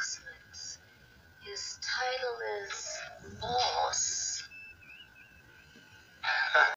Excellence. His title is